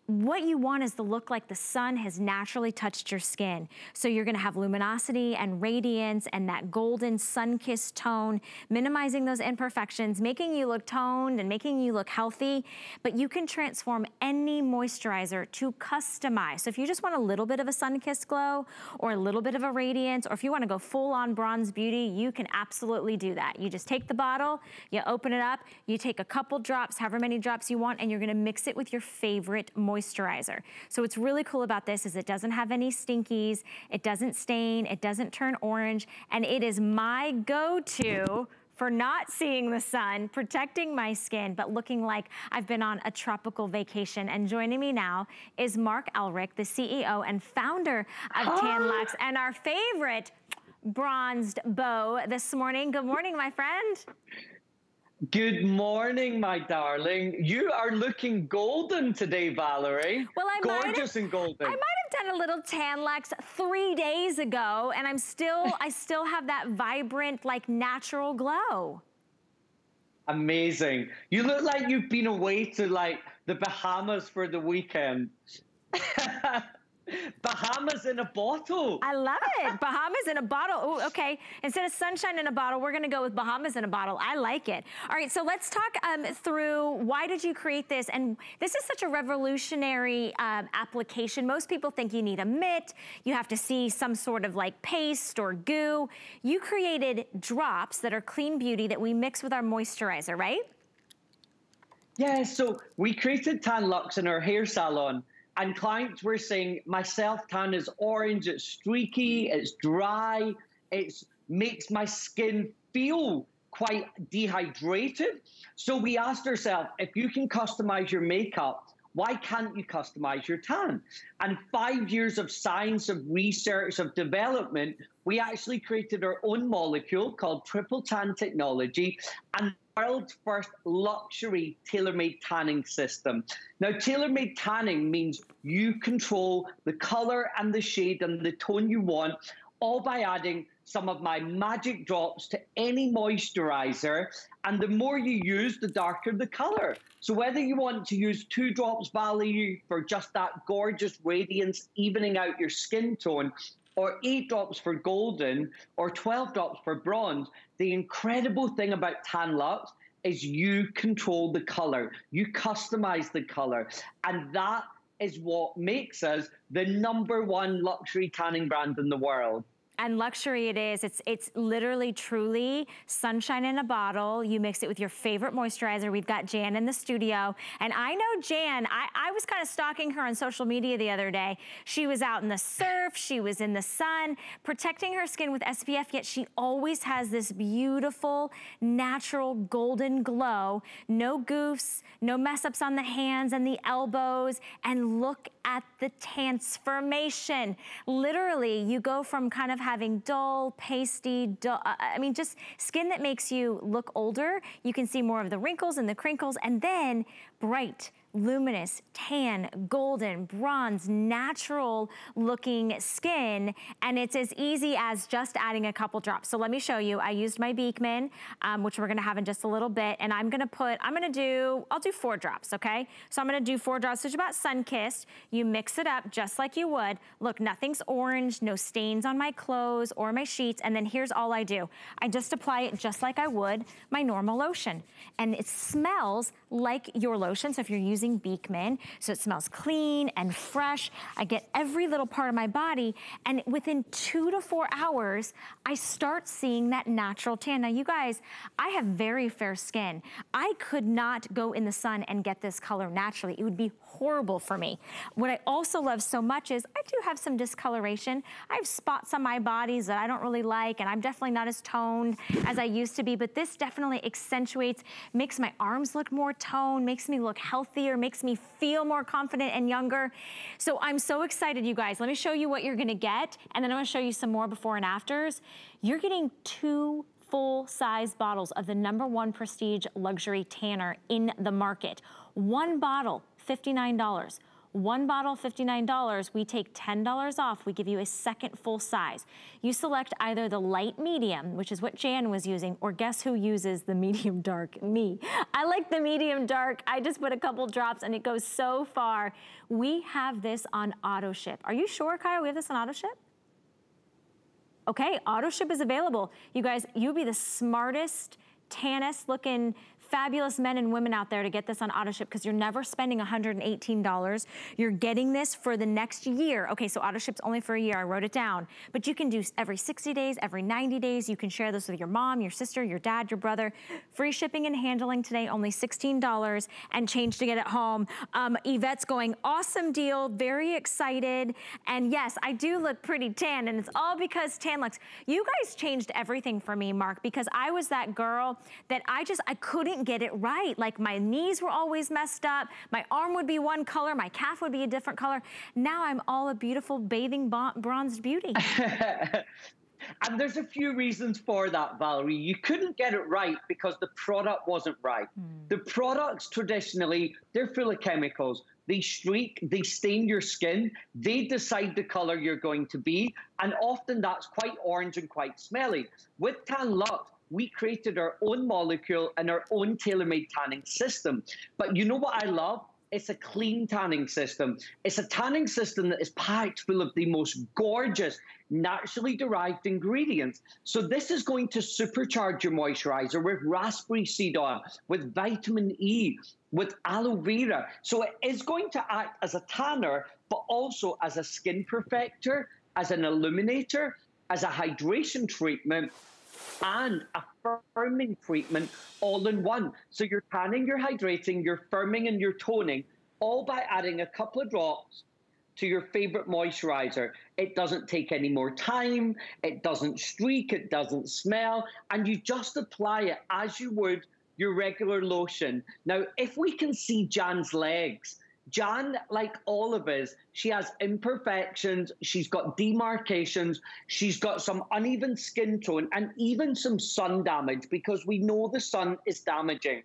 what you want is to look like the sun has naturally touched your skin. So you're gonna have luminosity and radiance and that golden sun-kissed tone, minimizing those imperfections, making you look toned and making you look healthy. But you can transform any moisturizer to customize. So if you just want a little bit of a sun-kissed glow or a little bit of a radiance, or if you wanna go full on bronze beauty, you can absolutely do that. You just take the bottle, you open it up, you take a couple drops, however many drops you want, and you're gonna mix it with your favorite moisturizer moisturizer. So what's really cool about this is it doesn't have any stinkies, it doesn't stain, it doesn't turn orange, and it is my go-to for not seeing the sun, protecting my skin, but looking like I've been on a tropical vacation. And joining me now is Marc Elrick, the CEO and founder of oh. Tan-Luxe, and our favorite bronzed bow this morning. Good morning, my friend. Good morning, my darling. You are looking golden today, Valerie. Well, I'm gorgeous have, and golden. I might have done a little Tan-Luxe three days ago, and I'm still, I still have that vibrant, like natural glow. Amazing. You look like you've been away to like the Bahamas for the weekend. Bahamas in a bottle. I love it. Bahamas in a bottle. Oh, okay. Instead of sunshine in a bottle, we're going to go with Bahamas in a bottle. I like it. All right, so let's talk um, through why did you create this? And this is such a revolutionary um, application. Most people think you need a mitt. You have to see some sort of like paste or goo. You created drops that are clean beauty that we mix with our moisturizer, right? Yeah, so we created Tan-Luxe in our hair salon and clients were saying my self tan is orange, it's streaky, it's dry, it makes my skin feel quite dehydrated. So we asked ourselves if you can customize your makeup why can't you customize your tan? And five years of science, of research, of development, we actually created our own molecule called Triple Tan Technology and world's first luxury tailor-made tanning system. Now, tailor-made tanning means you control the color and the shade and the tone you want, all by adding some of my magic drops to any moisturizer. And the more you use, the darker the color. So whether you want to use two drops value for just that gorgeous radiance, evening out your skin tone, or eight drops for golden, or 12 drops for bronze, the incredible thing about Tan Luxe is you control the color, you customize the color. And that is what makes us the number one luxury tanning brand in the world and luxury it is. It's it's literally truly sunshine in a bottle. You mix it with your favorite moisturizer. We've got Jan in the studio. And I know Jan, I, I was kind of stalking her on social media the other day. She was out in the surf, she was in the sun, protecting her skin with SPF, yet she always has this beautiful, natural golden glow. No goofs, no mess ups on the hands and the elbows. And look at the transformation. Literally, you go from kind of having dull, pasty, dull, uh, I mean, just skin that makes you look older. You can see more of the wrinkles and the crinkles, and then bright, luminous, tan, golden, bronze, natural looking skin. And it's as easy as just adding a couple drops. So let me show you. I used my Beekman, um, which we're gonna have in just a little bit. And I'm gonna put, I'm gonna do, I'll do four drops, okay? So I'm gonna do four drops, which is about sun-kissed. You mix it up just like you would. Look, nothing's orange, no stains on my clothes or my sheets. And then here's all I do. I just apply it just like I would my normal lotion. And it smells like your lotion. So if you're using using Beekman, so it smells clean and fresh. I get every little part of my body, and within two to four hours, I start seeing that natural tan. Now, you guys, I have very fair skin. I could not go in the sun and get this color naturally. It would be horrible for me. What I also love so much is I do have some discoloration. I have spots on my bodies that I don't really like, and I'm definitely not as toned as I used to be, but this definitely accentuates, makes my arms look more toned, makes me look healthier, makes me feel more confident and younger. So I'm so excited, you guys. Let me show you what you're gonna get, and then I'm gonna show you some more before and afters. You're getting two full size bottles of the number one prestige luxury tanner in the market. One bottle, $59. One bottle, $59, we take $10 off. We give you a second full size. You select either the light medium, which is what Jan was using, or guess who uses the medium dark? Me. I like the medium dark. I just put a couple drops and it goes so far. We have this on auto ship. Are you sure, Kyle, we have this on auto ship? Okay, auto ship is available. You guys, you'd be the smartest, tannest looking fabulous men and women out there to get this on auto ship because you're never spending $118. You're getting this for the next year. Okay, so auto ship's only for a year. I wrote it down. But you can do every 60 days, every 90 days. You can share this with your mom, your sister, your dad, your brother. Free shipping and handling today, only $16 and change to get it home. Um, Yvette's going, awesome deal, very excited. And yes, I do look pretty tan and it's all because Tan Luxe. You guys changed everything for me, Marc, because I was that girl that I just, I couldn't get it right. Like my knees were always messed up. My arm would be one color. My calf would be a different color. Now I'm all a beautiful bathing bronzed beauty. And there's a few reasons for that, Valerie. You couldn't get it right because the product wasn't right. Mm. The products traditionally, they're full of chemicals. They streak, they stain your skin, they decide the color you're going to be, and often that's quite orange and quite smelly. With Tan Luxe, we created our own molecule and our own tailor-made tanning system. But you know what I love? It's a clean tanning system. It's a tanning system that is packed full of the most gorgeous, naturally derived ingredients. So this is going to supercharge your moisturizer with raspberry seed oil, with vitamin E, with aloe vera. So it is going to act as a tanner, but also as a skin perfector, as an illuminator, as a hydration treatment, and a firming treatment all in one. So you're tanning, you're hydrating, you're firming, and you're toning, all by adding a couple of drops to your favorite moisturizer. It doesn't take any more time, it doesn't streak, it doesn't smell, and you just apply it as you would your regular lotion. Now, if we can see Jan's legs, Jan, like all of us, she has imperfections, she's got demarcations, she's got some uneven skin tone, and even some sun damage because we know the sun is damaging.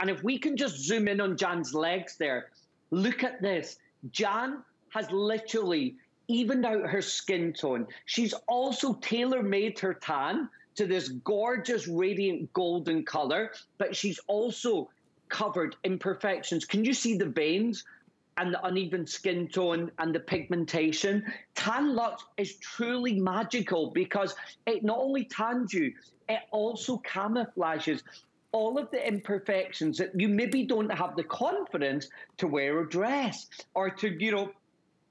And if we can just zoom in on Jan's legs there, look at this. Jan has literally evened out her skin tone. She's also tailor made her tan to this gorgeous, radiant golden color, but she's also covered imperfections. Can you see the veins? And the uneven skin tone and the pigmentation. Tan Luxe is truly magical because it not only tans you, it also camouflages all of the imperfections that you maybe don't have the confidence to wear a dress or to, you know,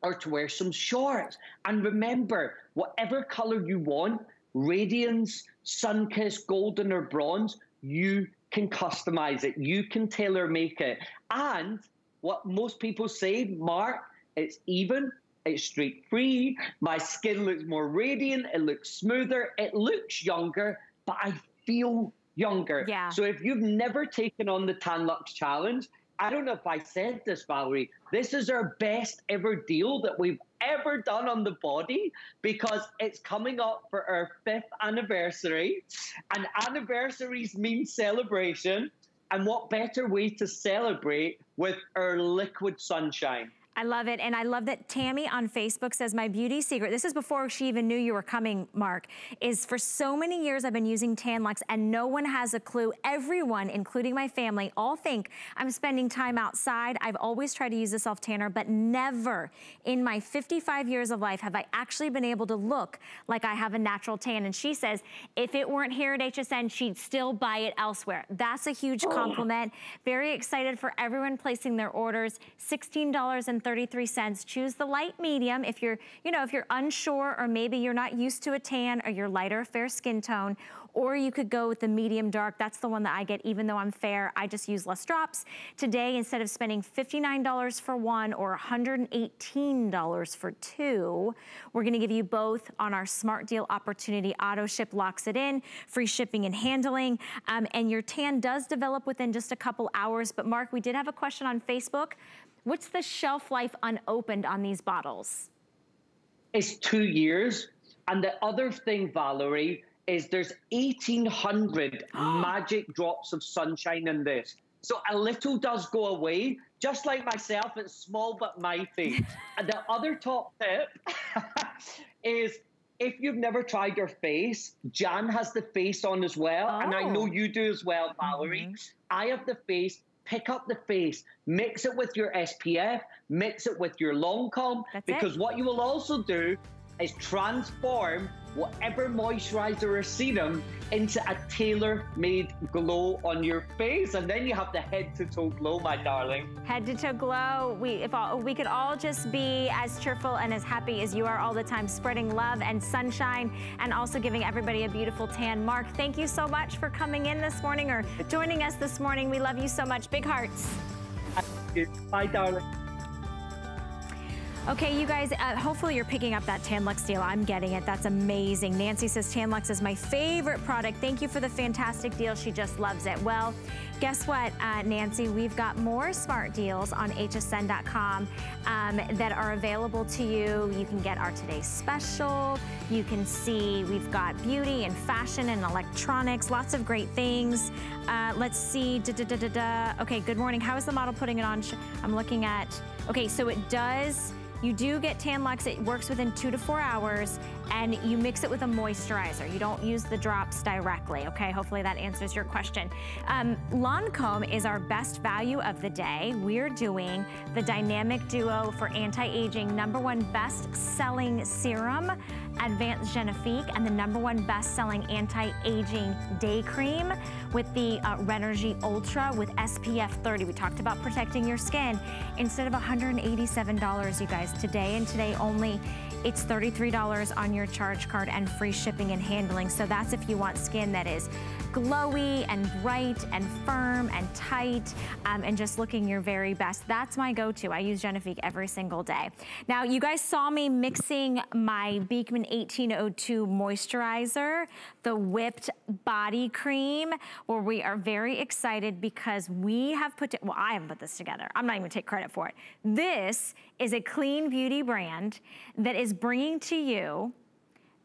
or to wear some shorts. And remember, whatever color you want, radiance, sun kiss, golden, or bronze, you can customize it. You can tailor make it. And what most people say, Marc, it's even, it's streak free, my skin looks more radiant, it looks smoother, it looks younger, but I feel younger. Yeah. So if you've never taken on the Tan Luxe Challenge, I don't know if I said this, Valerie. This is our best ever deal that we've ever done on the body because it's coming up for our fifth anniversary. And anniversaries mean celebration. And what better way to celebrate with our liquid sunshine? I love it. And I love that Tammy on Facebook says, my beauty secret, this is before she even knew you were coming, Marc, is for so many years I've been using Tan-Luxe and no one has a clue. Everyone, including my family, all think I'm spending time outside. I've always tried to use a self-tanner, but never in my 55 years of life have I actually been able to look like I have a natural tan. And she says, if it weren't here at HSN, she'd still buy it elsewhere. That's a huge oh. compliment. Very excited for everyone placing their orders. $16.30 33 cents. Choose the light medium if you're, you know, if you're unsure or maybe you're not used to a tan or you're lighter, fair skin tone, or you could go with the medium dark. That's the one that I get, even though I'm fair, I just use less drops. Today, instead of spending $59 for one or $118 for two, we're gonna give you both on our smart deal opportunity. Auto ship locks it in, free shipping and handling, um, and your tan does develop within just a couple hours. But Marc, we did have a question on Facebook. What's the shelf life unopened on these bottles? It's two years. And the other thing, Valerie, is there's 1,800 magic drops of sunshine in this. So a little does go away. Just like myself, it's small but mighty. and the other top tip is if you've never tried your face, Jan has the face on as well. Oh. And I know oh. you do as well, Valerie. Mm -hmm. I have the face pick up the face, mix it with your SPF, mix it with your Lancome, That's because it. what you will also do is transform whatever moisturizer or serum into a tailor-made glow on your face. And then you have the head-to-toe glow, my darling. Head-to-toe glow. We, if all, we could all just be as cheerful and as happy as you are all the time, spreading love and sunshine and also giving everybody a beautiful tan. Marc, thank you so much for coming in this morning or joining us this morning. We love you so much. Big hearts. Bye, darling. Okay, you guys, uh, hopefully you're picking up that Tan-Luxe deal. I'm getting it. That's amazing. Nancy says Tan-Luxe is my favorite product. Thank you for the fantastic deal. She just loves it. Well, guess what, uh, Nancy? We've got more smart deals on hsn.com um, that are available to you. You can get our today's special. You can see we've got beauty and fashion and electronics, lots of great things. Uh, let's see. Da, da, da, okay, good morning. How is the model putting it on? I'm looking at, okay, so it does you do get Tan-Luxe. It works within two to four hours, and you mix it with a moisturizer. You don't use the drops directly, okay? Hopefully that answers your question. Um, Lancome is our best value of the day. We're doing the Dynamic Duo for Anti-Aging number one best-selling serum, Advanced Genifique, and the number one best-selling anti-aging day cream with the uh, Renergie Ultra with SPF 30. We talked about protecting your skin. Instead of $187, you guys, today and today only. It's $33 on your charge card and free shipping and handling. So that's if you want skin that is glowy and bright and firm and tight um, and just looking your very best. That's my go-to. I use Genifique every single day. Now, you guys saw me mixing my Beekman 1802 moisturizer, the whipped body cream, where we are very excited because we have put, well, I haven't put this together. I'm not even take credit for it. This is a clean beauty brand that is bringing to you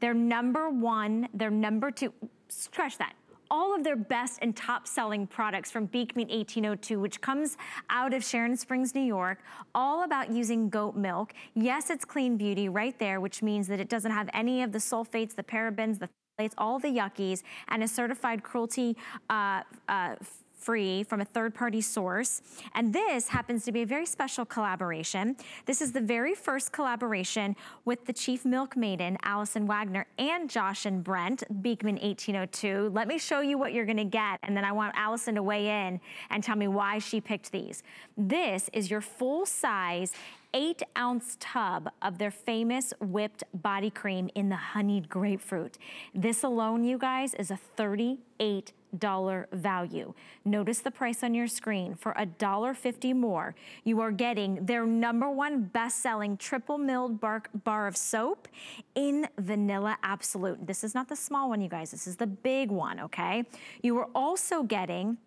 their number one, their number two, scratch that, all of their best and top selling products from Beekman 1802, which comes out of Sharon Springs, New York, all about using goat milk. Yes, it's clean beauty right there, which means that it doesn't have any of the sulfates, the parabens, the phthalates, all the yuckies, and a certified cruelty uh, uh, free from a third-party source. And this happens to be a very special collaboration. This is the very first collaboration with the chief milk maiden, Allison Wagner, and Josh and Brent, Beekman 1802. Let me show you what you're gonna get, and then I want Allison to weigh in and tell me why she picked these. This is your full-size eight ounce tub of their famous whipped body cream in the honeyed grapefruit. This alone, you guys, is a 38 dollar value. Notice the price on your screen. For a dollar fifty more, you are getting their number one best-selling triple milled bar of soap in Vanilla Absolute. This is not the small one, you guys. This is the big one, okay? You are also getting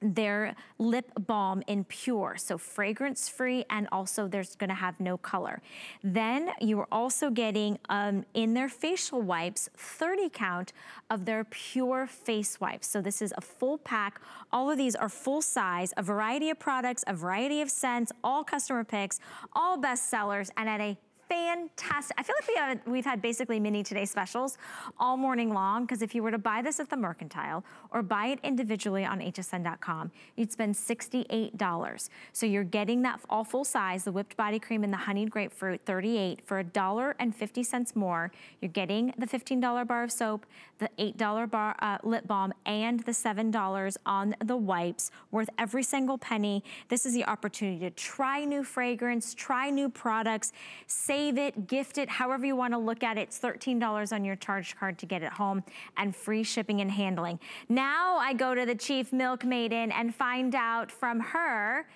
their lip balm in pure, so fragrance free and also there's gonna have no color. Then you are also getting um, in their facial wipes, 30 count of their pure face wipes. So this is a full pack. All of these are full size, a variety of products, a variety of scents, all customer picks, all best sellers and at a fantastic. I feel like we have, we've had basically mini today specials all morning long because if you were to buy this at the Mercantile or buy it individually on hsn.com, you'd spend $68. So you're getting that all full size, the whipped body cream and the honeyed grapefruit, 38 for a dollar and 50 cents more. You're getting the $15 bar of soap, the $8 bar uh, lip balm, and the $7 on the wipes, worth every single penny. This is the opportunity to try new fragrance, try new products, save save it, gift it, however you wanna look at it. It's $13 on your charge card to get it home and free shipping and handling. Now I go to the chief milk maiden and find out from her,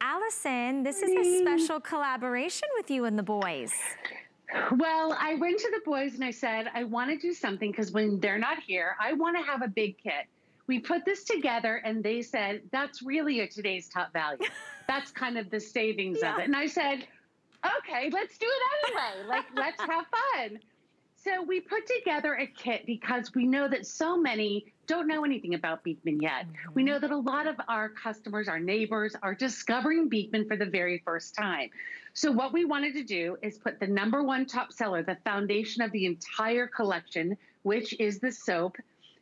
Allison, this is a special collaboration with you and the boys. Well, I went to the boys and I said, I want to do something because when they're not here, I want to have a big kit. We put this together and they said, that's really a today's top value. that's kind of the savings yeah. of it. And I said, okay, let's do it anyway. like, let's have fun. So we put together a kit because we know that so many don't know anything about Beekman yet. Mm-hmm. We know that a lot of our customers, our neighbors, are discovering Beekman for the very first time. So what we wanted to do is put the number one top seller, the foundation of the entire collection, which is the soap,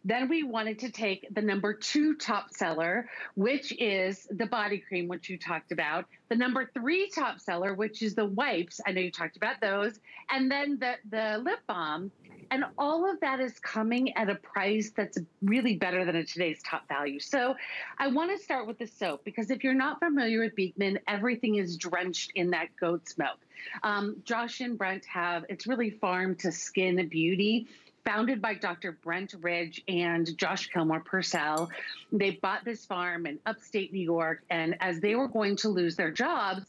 then we wanted to take the number two top seller, which is the body cream, which you talked about. The number three top seller, which is the wipes. I know you talked about those. And then the, the lip balm. And all of that is coming at a price that's really better than today's top value. So I want to start with the soap because if you're not familiar with Beekman, everything is drenched in that goat's milk. Um, Josh and Brent have, it's really farm to skin beauty founded by Dr. Brent Ridge and Josh Kilmer-Purcell. They bought this farm in upstate New York, and as they were going to lose their jobs,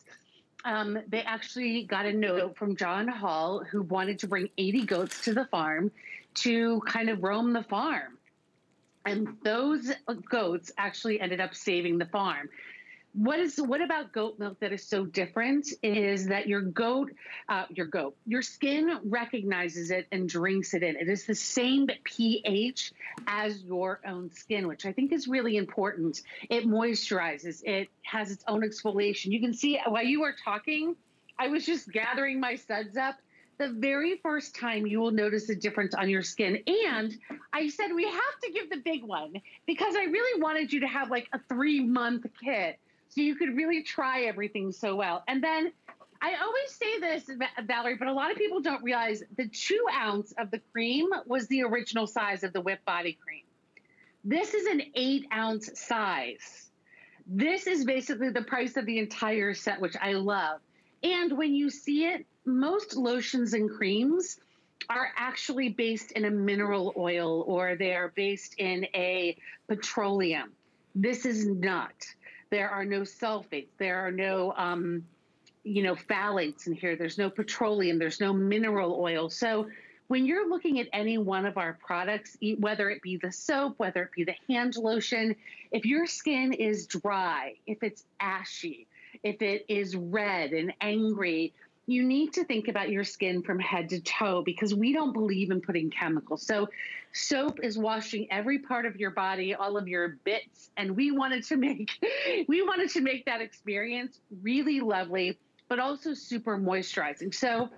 um, they actually got a note from John Hall, who wanted to bring 80 goats to the farm to kind of roam the farm. And those goats actually ended up saving the farm what is what about goat milk that is so different is that your goat uh, your goat your skin recognizes it and drinks it in. It is the same ph as your own skin which i think is really important. It moisturizes it has its own exfoliation. You can see while you were talking i was just gathering my suds up. The very first time you will notice a difference on your skin. And I said, we have to give the big one because I really wanted you to have like a three month kit so you could really try everything so well. And then I always say this, Valerie, but a lot of people don't realize the two ounce of the cream was the original size of the whipped body cream. This is an eight ounce size. This is basically the price of the entire set, which I love. And when you see it, most lotions and creams are actually based in a mineral oil or they are based in a petroleum. This is not. There are no sulfates. There are no, um, you know, phthalates in here. There's no petroleum. There's no mineral oil. So when you're looking at any one of our products, whether it be the soap, whether it be the hand lotion, if your skin is dry, if it's ashy, if it is red and angry, you need to think about your skin from head to toe because we don't believe in putting chemicals. So, soap is washing every part of your body, all of your bits, and we wanted to make we wanted to make that experience really lovely, but also super moisturizing. So,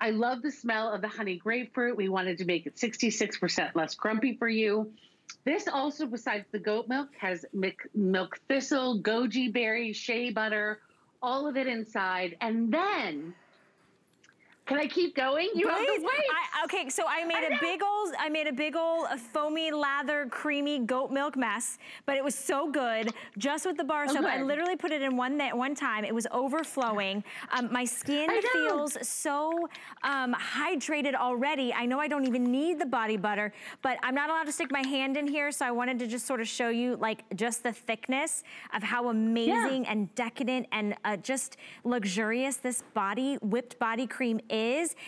I love the smell of the honey grapefruit. We wanted to make it 66% less grumpy for you. This also, besides the goat milk, has milk thistle, goji berry, shea butter, all of it inside. And then can I keep going? You Please. have the weight. I, okay, so I made I a big old, I made a big old foamy, lather, creamy goat milk mess, but it was so good. Just with the bar soap, I literally put it in one that one time. It was overflowing. Um, my skin feels so um, hydrated already. I know I don't even need the body butter, but I'm not allowed to stick my hand in here, so I wanted to just sort of show you like just the thickness of how amazing yeah. and decadent and uh, just luxurious this body whipped body cream is,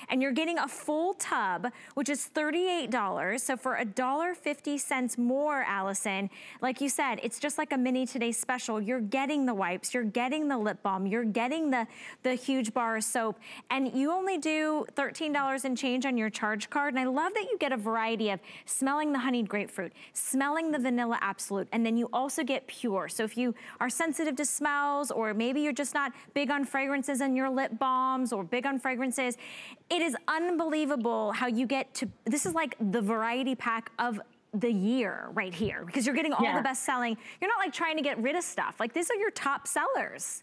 and you're getting a full tub, which is $38. So for $1.50 more, Allison, like you said, it's just like a mini today special. You're getting the wipes, you're getting the lip balm, you're getting the, the huge bar of soap, and you only do $13 and change on your charge card. And I love that you get a variety of smelling the honeyed grapefruit, smelling the vanilla absolute, and then you also get pure. So if you are sensitive to smells, or maybe you're just not big on fragrances in your lip balms or big on fragrances, it is unbelievable how you get to, this is like the variety pack of the year right here because you're getting all yeah. the best selling. You're not like trying to get rid of stuff. Like these are your top sellers.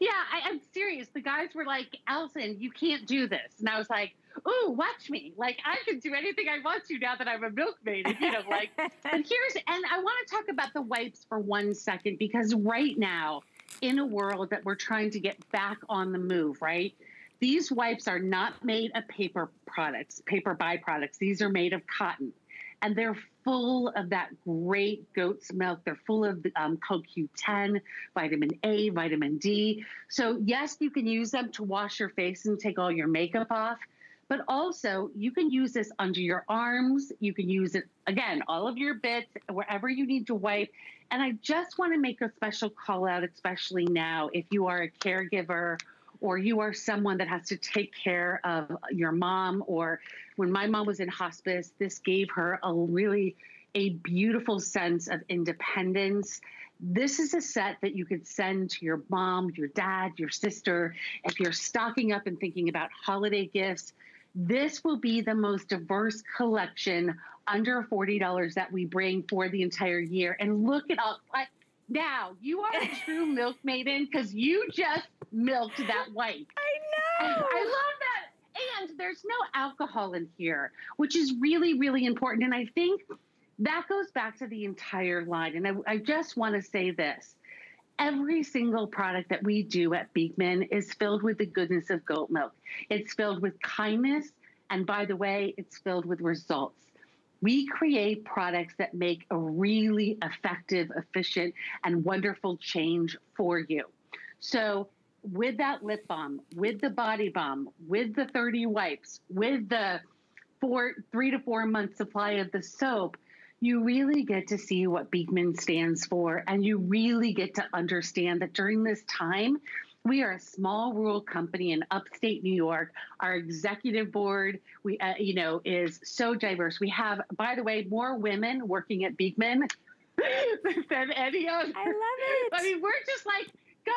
Yeah, I, am serious. The guys were like, Allison, you can't do this. And I was like, ooh, watch me. Like I can do anything I want to now that I'm a milkmaid. You know, like, but here's, and I want to talk about the wipes for one second because right now, in a world that we're trying to get back on the move, right? These wipes are not made of paper products, paper byproducts. These are made of cotton. And they're full of that great goat's milk. They're full of um, CoQ10, vitamin A, vitamin D. So, yes, you can use them to wash your face and take all your makeup off. But also, you can use this under your arms. You can use it, again, all of your bits, wherever you need to wipe. And I just want to make a special call out, especially now, if you are a caregiver or you are someone that has to take care of your mom or when my mom was in hospice this gave her a really a beautiful sense of independence. This is a set that you could send to your mom your dad your sister if you're stocking up and thinking about holiday gifts. This will be the most diverse collection under $40 that we bring for the entire year. And look at all now you are a true milk maiden because you just milked that white. I know. I love that. And there's no alcohol in here, which is really, really important. And I think that goes back to the entire line. And I, I just want to say this every single product that we do at Beekman is filled with the goodness of goat milk. It's filled with kindness. And by the way, it's filled with results. We create products that make a really effective, efficient, and wonderful change for you. So with that lip balm, with the body balm, with the 30 wipes, with the four, three to four month supply of the soap, you really get to see what Beekman stands for. And you really get to understand that during this time, we are a small rural company in upstate New York. Our executive board, we, uh, you know, is so diverse. We have, by the way, more women working at Beekman than any other. I love it. I mean, we're just like go,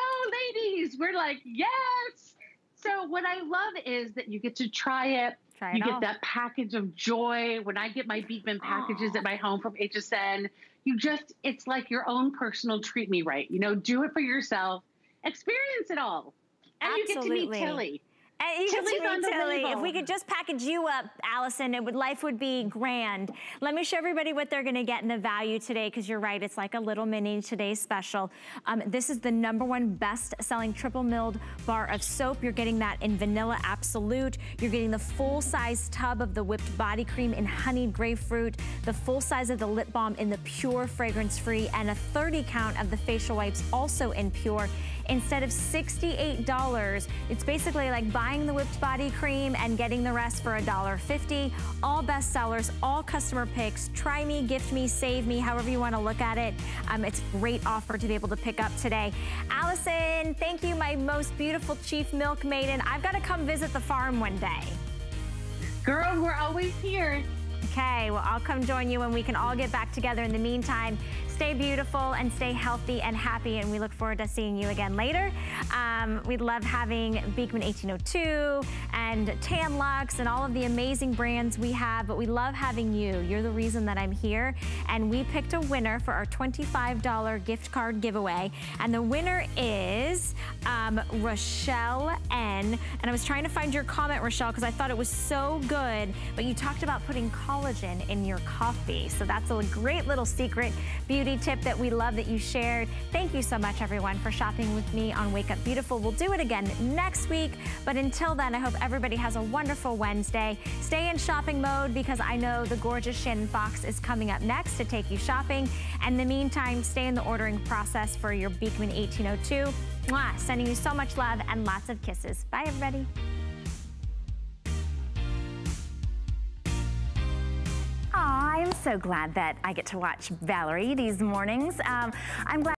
ladies. We're like, yes. So what I love is that you get to try it. Try it you all. get that package of joy. When I get my Beekman packages Aww. at my home from HSN, you just, it's like your own personal treat me right. You know, do it for yourself, experience it all. And Absolutely. you get to meet Tilly. And you Chili's can on the Tilly. If we could just package you up, Allison, it would life would be grand. Let me show everybody what they're gonna get in the value today, because you're right, it's like a little mini today's special. Um, this is the number one best-selling triple milled bar of soap. You're getting that in vanilla absolute. You're getting the full size tub of the whipped body cream in honeyed grapefruit, the full size of the lip balm in the pure fragrance free, and a 30 count of the facial wipes also in pure. Instead of $68, it's basically like buying the whipped body cream and getting the rest for $1.50. All bestsellers, all customer picks. Try me, gift me, save me, however you want to look at it. Um, it's a great offer to be able to pick up today. Allison, thank you, my most beautiful chief milk maiden. I've got to come visit the farm one day. Girl, we're always here. Okay, well, I'll come join you when we can all get back together. In the meantime, stay beautiful and stay healthy and happy, and we look forward to seeing you again later. Um, we love having Beekman 1802 and Tan Luxe and all of the amazing brands we have, but we love having you. You're the reason that I'm here, and we picked a winner for our $25 gift card giveaway, and the winner is um, Rochelle N. And I was trying to find your comment, Rochelle, because I thought it was so good, but you talked about putting collagen in your coffee. So that's a great little secret beauty tip that we love that you shared. Thank you so much, everyone, for shopping with me on Wake Up Beautiful. We'll do it again next week. But until then, I hope everybody has a wonderful Wednesday. Stay in shopping mode because I know the gorgeous Shannon Fox is coming up next to take you shopping. And in the meantime, stay in the ordering process for your Beekman 1802. Mwah! Sending you so much love and lots of kisses. Bye, everybody. Aw, I'm so glad that I get to watch Valerie these mornings. Um, I'm glad